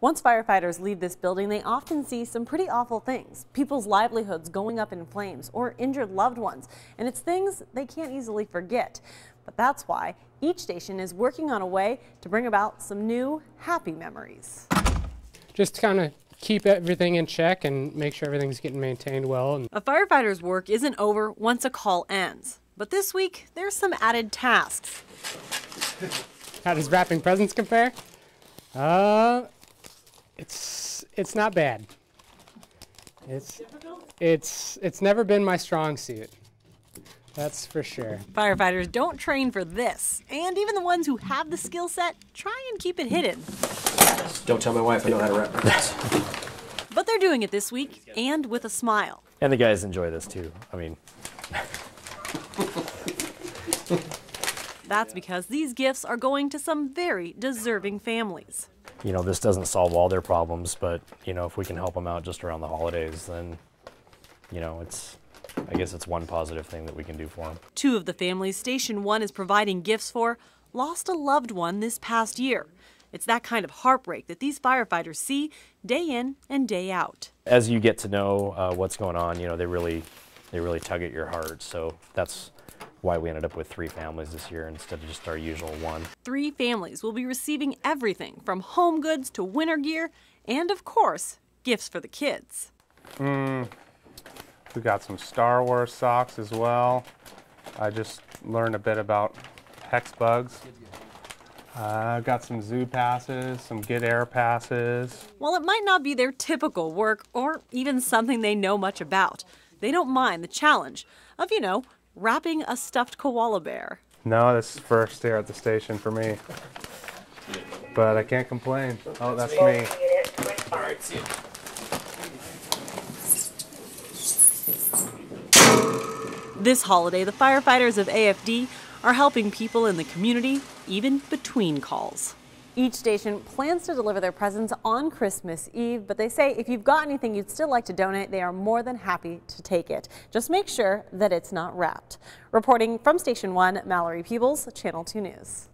Once firefighters leave this building, they often see some pretty awful things. People's livelihoods going up in flames or injured loved ones. And it's things they can't easily forget. But that's why each station is working on a way to bring about some new happy memories. Just kind of keep everything in check and make sure everything's getting maintained well. And A firefighter's work isn't over once a call ends. But this week, there's some added tasks. how does wrapping presents compare? Uh, it's it's not bad. It's it's it's never been my strong suit. That's for sure. Firefighters don't train for this. And even the ones who have the skill set try and keep it hidden. Don't tell my wife I know how to wrap. But they're doing it this week and with a smile. And the guys enjoy this too. I mean, That's because these gifts are going to some very deserving families. you know, this doesn't solve all their problems, but you know, if we can help them out just around the holidays, then you know, it's I guess it's one positive thing that we can do for them. Two of the families Station 1 is providing gifts for lost a loved one this past year. It's that kind of heartbreak that these firefighters see day in and day out. As you get to know uh, what's going on, you know, they really they really tug at your heart. So that's why we ended up with three families this year instead of just our usual one. Three families will be receiving everything from home goods to winter gear and, of course, gifts for the kids. Hmm. We got some Star Wars socks as well. I just learned a bit about hex bugs. I got some zoo passes, some Get Air passes. While it might not be their typical work or even something they know much about, they don't mind the challenge of, you know, wrapping a stuffed koala bear. No, this is first here at the station for me. But I can't complain. Oh, that's me. This holiday, the firefighters of AFD are helping people in the community, even between calls. Each station plans to deliver their presents on Christmas Eve, but they say if you've got anything you'd still like to donate, they are more than happy to take it. Just make sure that it's not wrapped. Reporting from Station 1, Mallory Peebles, Channel 2 News.